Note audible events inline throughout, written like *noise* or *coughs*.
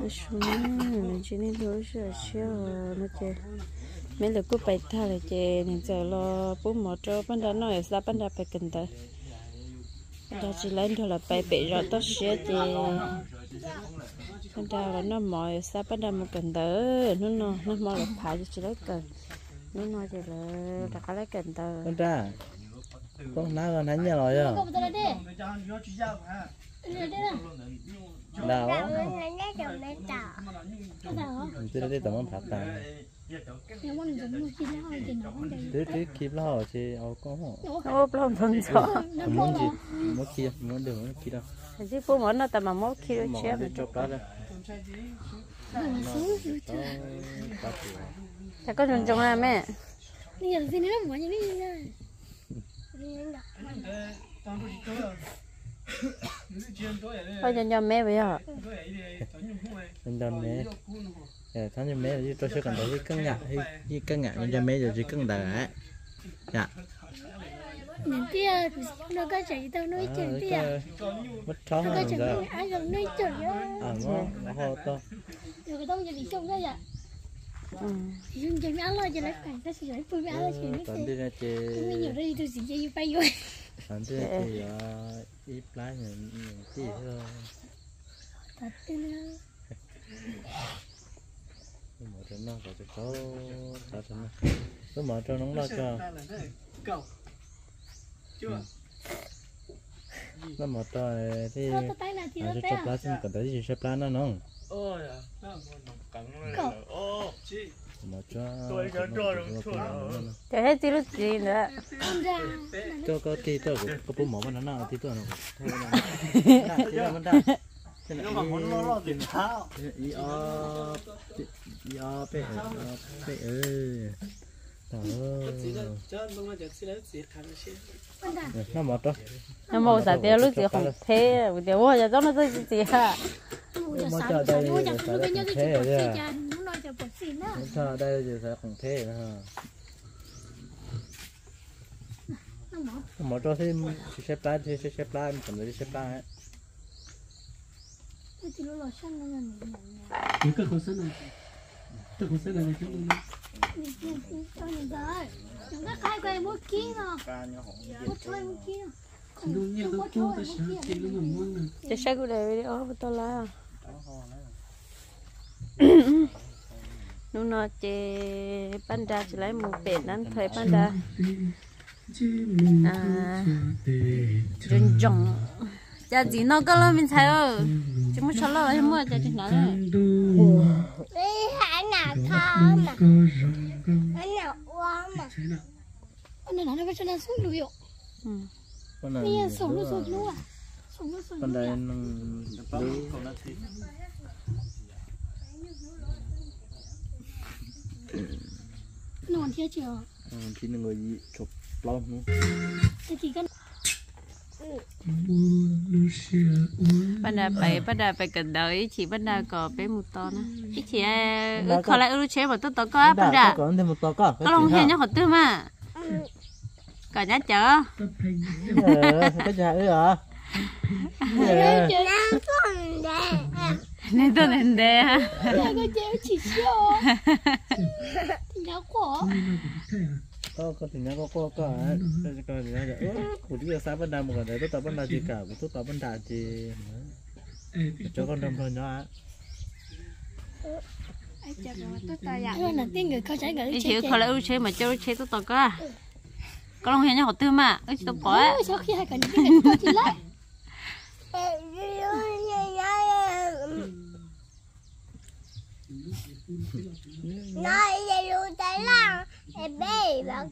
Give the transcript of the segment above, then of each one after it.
nó xuống nó chỉ nên thôi sợ chưa nó chơi mấy lần cứ bài thà là chơi nên giờ lo bố mỏ cho bên đó nói sao bên đó phải cần tới bên đó chỉ lấy thôi là bày bị rồi tốt xíu chơi bên đó là nó mỏi sao bên đó một cần tới nó nó nó mỏi là phải chỉ lấy cần nó nói thì là đã có lấy cần tới bên đó con ná con thấy nhà rồi à Tahu? từ đây tao muốn phát ada. từ từ kịp lo chứ ao có ô phân rõ Nampak muốn gì? muốn kia muốn được muốn kia đâu? Chứ bố mỏ nó tao mà nó mỏ chết đi chọc đó đây. Chả có trồng trồng à mẹ. Ni yang sini lah banyak ni lah. Thôi cho cho mẹ bây giờ nên cho mẹ ờ tháng cho mẹ là cho sẽ cần tới cân nhạc hay như cân nhạc nên cho mẹ giờ chỉ cân đá dạ ah, nak kau cari tahu Ờ, noi cari dia. mất chó rồi ai yang noi cari ya. à nó nó ho to Nak kau tahu jadi cong saja. ừ. Yang jadi Allah je lah kan. Saya sudah pun Allah je ni. tận đi ra Kami chơi nhiều đây tôi chỉ chơi bay rồi. Đi ra chơi ít lá những những tí thôi Thật là nhưng mà cho nó có cho cho cho nó. Cứ mở cho nó lo cho. nó mở cho thì à tidak cho tak. cho lá xin cần tới gì xếp lá nó nó mở cho Chả hết tí lúc gì nữa. Cho có tí tôi cũng có bố mỏ mà nó nào tí tôi nó nó mình đã nó mà muốn lo lo tiền tháo ý o ý o bé bé ơi. đó cho nó mà xe Anda. nó cho nó màu xả tiêu lúc gì không thế chiều bố giờ cho nó tới gì hả cho cho sao? đây cho nhau thế rồi chỉ à? cho muốn nói cho bột sao đây giờ sẽ không thế Nó mở. cho thêm *clears throat* *clears throat* cho sáng của đây video với tôi là nó nó chê panda panda à rừng rộng cha gì nó có lo mình thấy ơ chứ muốn cho lo hay mua cho chị nói này Đi hãy nào khó mà. Hãy nào quá mà. Anh nói nó phải cho nó xuống được yok. ừ. con này Bây giờ sống nó xuống luôn à. Sống nó xuống con luôn đây à. nó lấy Nó còn thiếu chưa? chỉ là người chụp lâu nữa Thế thì cái panda phải panda phải cần đợi chỉ panda có bé một to nữa. Chị ừ, khó lại ưu chế mà tôi to có panda còn thêm một to con có lòng hiền nhá họ tư mà. Cả nhá chở cái nhà ấy à nên tôi nên đè ha cái cái chéo chỉ xíu. Thì nó khổ. có có thì nhá có có có ấy cái cái gì đó của đi xa bên đà một cái đấy tôi tập bên đà chỉ cả của tôi tập bên đà chỉ cho con đâm thôi là trái người ít chị khó lại ưu chế mà ưu chế tôi to có có lòng hiền nhá họ tư mà ưu chế tôi á Ôi, sao khi hai cái người tôi chỉ lấy. Nói về luôn tới là bé mà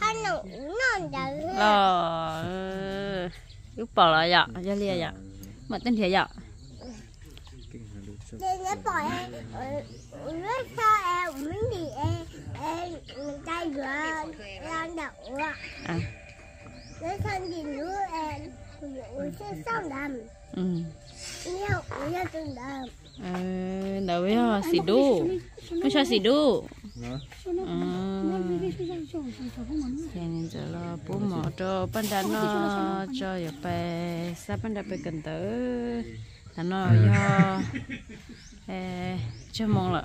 anh nó non chờ ờ lúc bỏ lại dạ cho lia dạ mà tên thiệt dạ nên nó bỏ em rất sao em muốn gì em em tay vừa đang đậu à. Nó thân gì nữa em? Uống sẽ xong đầm ờ đâu biết xì đu. Không cho xì đu. Nó ờ. Thì nên giờ là bố mỏ cho ban đàn nó cho giờ bé sa ban đàn bé cần tới? Thằng nó do chưa mong lợ.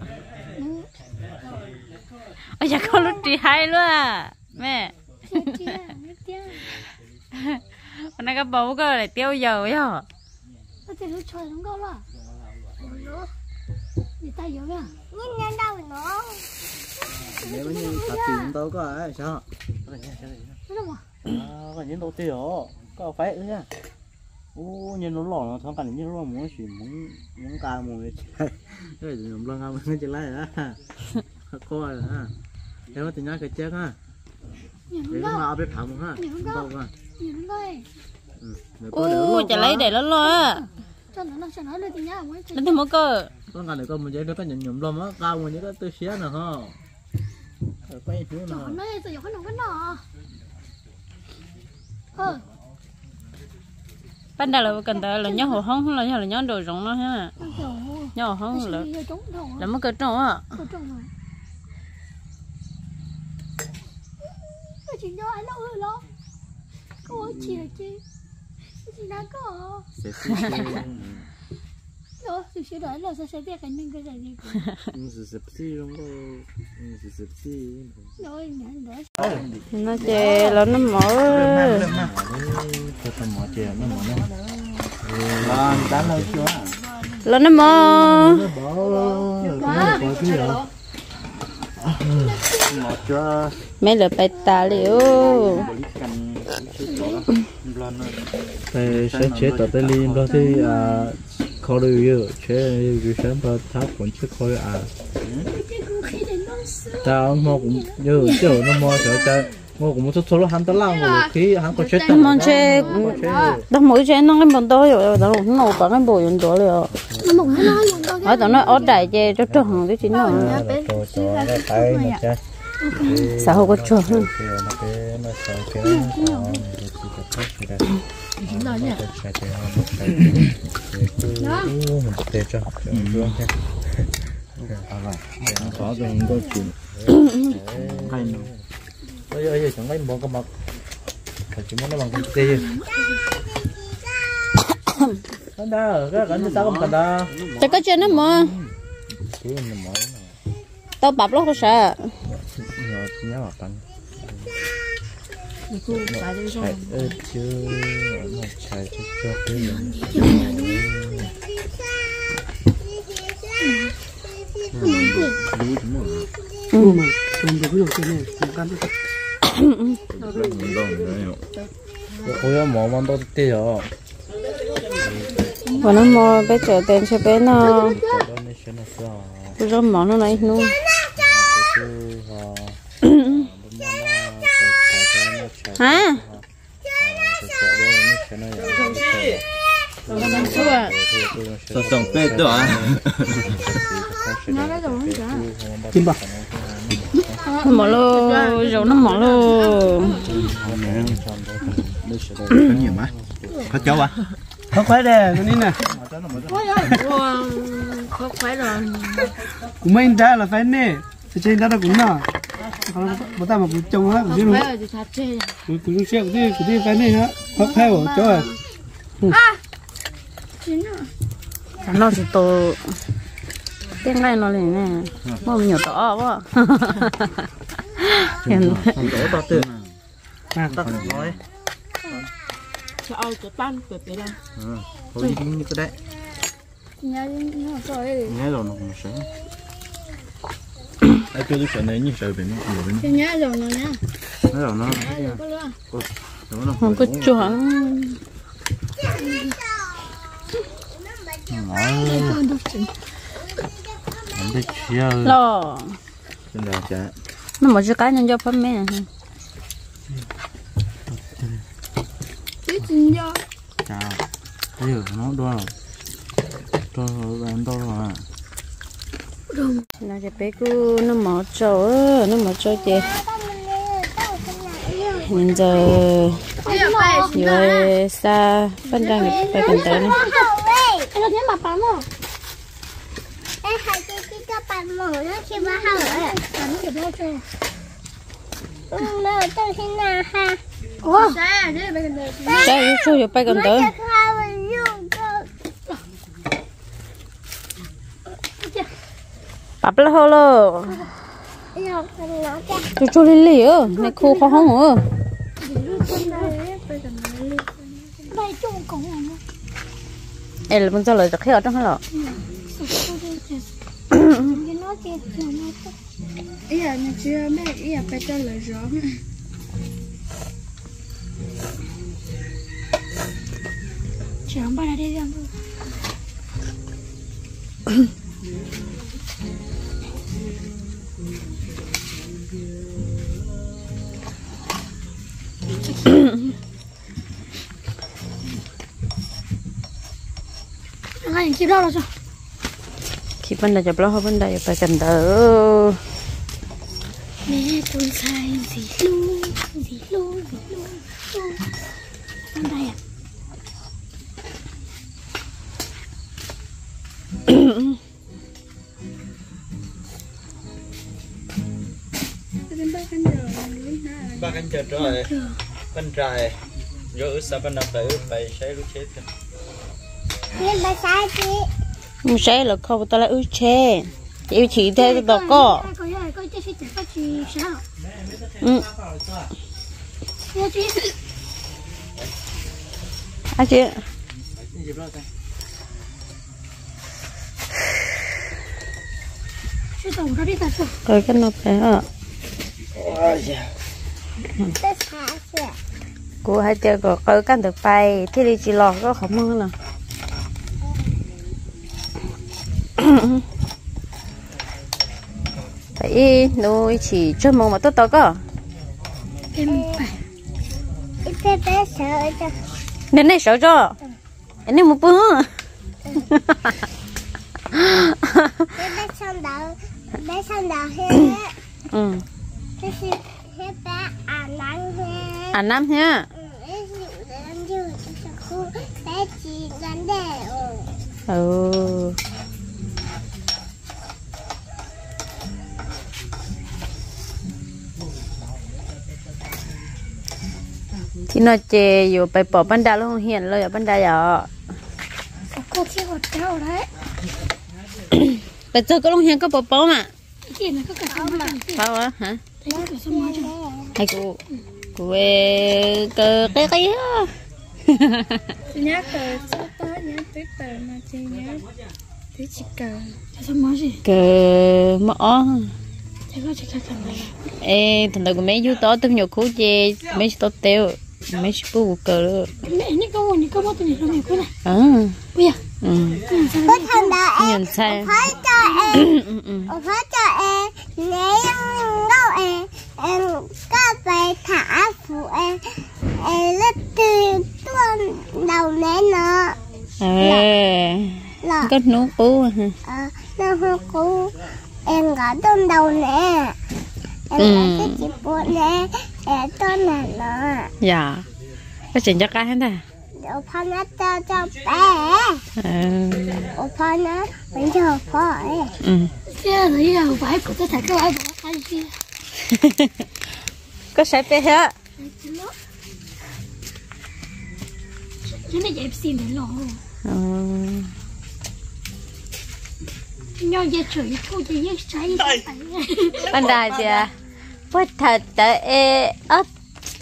Ôi giờ con lúc đi hay luôn à. Mẹ. Hôm nay cái bầu cơ lại tiêu dầu hả? Nó thì lúc chơi không có là người ta hiểu à nhìn nhanh đâu nữa nếu như tập tiền đâu có ai sao nó mà có những đầu tiên đó có phải nữa nha. Ô nhìn nó lỏng nó thằng cảnh như nó muốn chỉ muốn muốn ca muốn cái cái gì nó lăng cái gì lại á coi à. Nếu mà tình nhá cái chết ha. Để nó nó ao biết thầm ha. Đâu nó đây ô chả lấy để nó lo á nó nó nó thì nó mỗi cơ. Con ngành này con mình dễ nó có nhận nhầm lắm á cao mình cái tôi xé nè ha. Quay cho nào. nó giờ có nó nọ. Ờ. Ban đầu là cần tới là nhớ hồ hông là nhớ là nhớ đồ rộng nó ha. Nó nhớ hồ hông là nó là mất cơ trâu á. Có trống cái chuyện đó ai lâu rồi lo. Có chỉ là chi sẽ biết cái những cái gì sẽ sẽ sẽ luôn có sẽ sẽ sẽ rồi. Nhận để nó chè là nó mở. Là nó mở. Mấy lửa bay tà liệu thì sẽ chế tạo tới liên đó thì à khó được yêu chế vì sáng ba tháp còn chưa khỏi à ta mà cũng nhớ chứ nó mua sợ cha mua cũng một số hắn tới làm rồi khi hắn có chế tạo mong chế đó mỗi chế nó cái bọn tôi rồi đó lúc nó có cái bộ dụng đó liệu nó ở đại chế cho trường hàng một nó nói một có ở tao nó ở đại chè cho cho hàng cái chuyện đó xã hội có cho hơn có cái có chuyện hay nó ơi ơi chẳng lấy một cái mặt phải chỉ muốn nó bằng cái gì đó đó cái cảnh sao không cần đó chắc có chuyện mà cái nó mở tao bập nó có sợ nó nhớ vào tăng chạy ơi chứ nó chạy cho cho cái gì không mà không được nhiều cái này không cắn được ôi mà mà đâu tiếc rồi và nó mò bé chờ tiền cho bé nó. Đó nên sẽ nó sao tôi cho mỏ nó này luôn Sao xong bê đó à? bạc nó mỏ lô rồi nó mỏ lô. Nhiều má. Có cháu à? không phải đây cái này nè không phải rồi của mình ra là phải nè. Thì trên đó nó cũng nè một ta mà cũng trông á cũng đi luôn. Rồi cũng cũng xe cũng đi cũng đi phải nè á không phải ở chỗ à nó chỉ tổ tiếng này nó liền nè mà nhiều tỏ quá hiện đổ to tư. à Tắt nói. cho ao cho tan của bé đâu Thôi đi như cái đấy. nhà nó rồi Nghe rồi nó cũng sẽ. Ai kêu tôi sợ này như sợ bệnh nó nhiều bệnh. thì nhà rồi nó nha Nó rồi nó. Nó không có chuẩn Đi chia. lo Trên là chả. nó một cái cá nhân cho phân mẹ cái chỉnh cho Chà. Bây giờ nó. Đua rồi bạn đua rồi. là cái bé cứ nó mở á, nó mở trâu chị hiện giờ rồi xa bên người ta cần tới này cho thêm bà bắn rồi Ê, hai cái cái cái bắn mổ nó khi mà hở ấy Bắn thì bao giờ Ừ, nó ở trong thế nào ha. Ủa? Sao nó chui vào bay còn tới. Bắp là hồ lô Chú chú lì lì ơ, này khu khó hông ơ Bay chung cũng nó ê là mình cho ở trong hay lọ? Cái nó kia thì nó tốt ý là nhà chưa mẹ ý là phải cho lời *laughs* rõ mà chẳng bao đây ra thôi Anh kịp đâu rồi sao? khi bên đây chụp lo bên đây phải cần tờ. Mẹ con sai gì luôn gì luôn gì luôn luôn con đây à? Ba canh chợ rồi bên trái vô ở sao bên nào phải phải xây lúc chết kìa. Nhưng mà sai chị. không sẽ là không tao là ư chê chỉ chỉ thế đó có có có có. gì sao ừ. Cái gì à chị. Gì đó đây cái đầu nó đi thật rồi coi cái nó phải hả? Cô hai chơi có cái được bay thế thì chỉ lo có không? Mong nào phải nuôi chỉ cho mong mà tốt sợ cho. nên này sợ cho. Anh em một bữa. Bé xong đầu. Bé xong đầu *coughs* hết. ừ. Hết bé à nắng hết. à năm ha Ừ, thế thì đến chưa cho khu bé chỉ đến để ừ. ừ thì nó chêอยู่ไปปอบบันไดแล้วเหียนเลยอ่ะบันไดอ่ะ cô kia còn trâu đấy ไปเจอก็ลงเหียนก็ปอบปอมอ่ะ cái gì nó có cả không mà เขาอ่ะฮะ thấy cái sao mà chứ ให้กูกูเอเกอเกะเกะ nhá tờ số tớ nhá tới tờ mà chị nhá tới chỉ cờ sao mà gì เกอมาอ๋อ thế có chỉ cần này เอ้ทันตะกูไม่อยู่ต่อตึง mấy chú bố cờ mẹ nó có một cái bó tiền rồi cô này à bây giờ có thằng đó em phải cho em phải cho em nếu đâu em em có phải thả phụ em em rất tư tuôn đầu nè. Nó à có nú cú à nó cú em có tuôn đầu nè em có cái chị bố nè để tôi nè nè dạ. Cái chuyện cho cái hết nè. Ô phan nó cho cho bé. Ô phan nó bây giờ phải ừ. Bây giờ phải cũng có thể cái loại bỏ cái gì có sạch bé hả chứ nó dẹp xin để lộ nhau dẹp chửi thôi dẹp trái bên đài gì à putada e up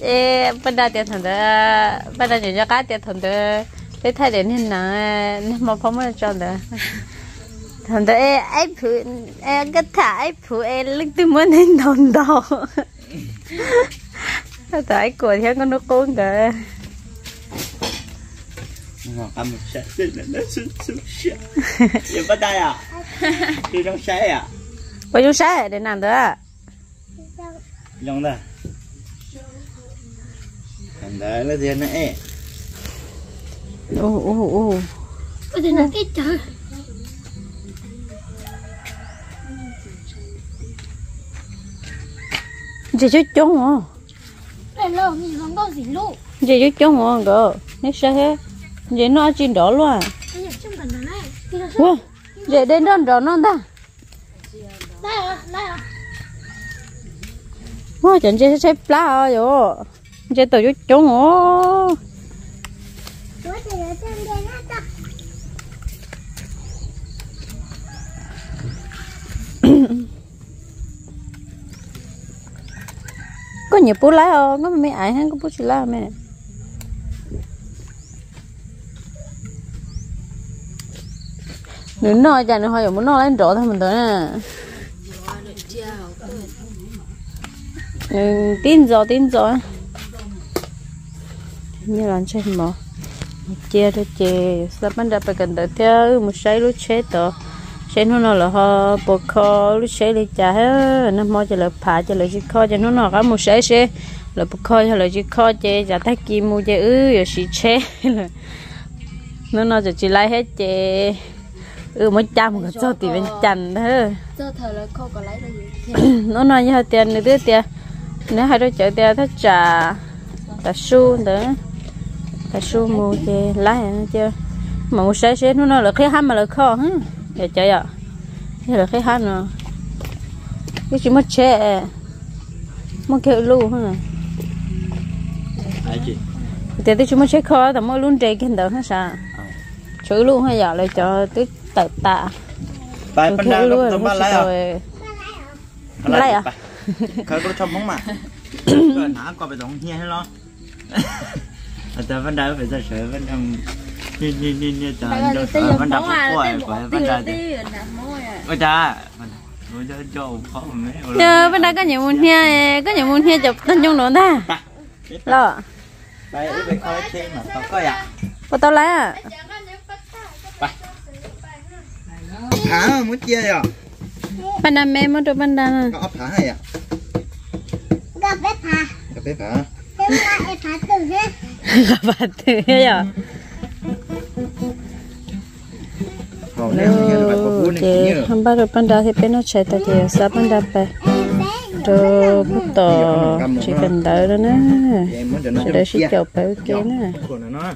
e bada tiệt thần đó bada nhảy nhảy cá tiệt thần đó để thay đến hình nặng nên mà phong mới cho đó thần đó e ai phụ e cái thả ai phụ e lúc tôi muốn hình đồng đồ tại của theo con nó côn cả ngọt ăn một sẽ là nó sưng sưng sưng giờ bắt tay à? Đi trong sẽ à? Bây giờ sẽ để làm được Long dah. Anda lah dia nak eh. Oh oh oh. Oh dia nak kita. Giờ chú chống hả? Đây là mình không có gì luôn Giờ chú chống hả cơ? Nét sao hết? Giờ nó chín đỏ luôn à? Giờ đến đó đỏ nó ta? Đây à, đây à Ôi chẳng chế chế plá rồi Chế tổ chút chỗ ngủ. *coughs* Có nhiều bút lá không? Có mấy ai hắn có bút xì lá mẹ. Nếu nói chả nếu hỏi muốn nói lên rõ thôi mình tới nè ừ, tin rồi tin rồi như là chơi mà chia rồi chia sao bắt đầu phải cần tới theo một sai lúc chết đó sẽ nó nó là họ bộ kho lúc sẽ đi trả hết. Nó mua cho là phá cho là chỉ kho cho nó nó có một sai sẽ là bộ kho cho là chỉ kho cho trả thay kim mua cho ư rồi chỉ chế là nó nó chỉ lấy hết chế ừ mới trăm cái cho tiền bên chành lấy gì? *coughs* Nó nói như tiền nữa tiền nếu hai đứa chợ đeo thắt trà trà su nữa. Trà su mua chè lá nữa chưa mà mua sấy sấy nó là cái ham mà là kho hả giờ chơi à giờ là cái ham nữa cái chỉ mất chè à? mất kẹo lu hả ai chị? Thì tôi chúng mất chè kho tao mua luôn trẻ kinh đầu hết sao? Chữ luôn hay giờ lại cho tôi tự tạ. Tại bên đâu tao lấy à? lấy à? à? khởi có trong bóng mà rồi nã qua bị tổng nhẹ hết lo à ta vẫn đang phải ra sửa vẫn đang như như như như ta vẫn đang phải quay phải vẫn đang ôi cha giờ bên đây có nhiều môn hia có nhiều môn hia chụp tân chung nữa ta lo đây cái coi chế mà tao coi à có tao lấy à thả muốn chia rồi bên đây mẹ muốn cho bên đây à thả hay à biết hả? Phá tử hết phá tử hết à Oke, hamba do panda si peno chai ta ke sa panda pe. Do puto chicken da na. Sudah sih kau pe na.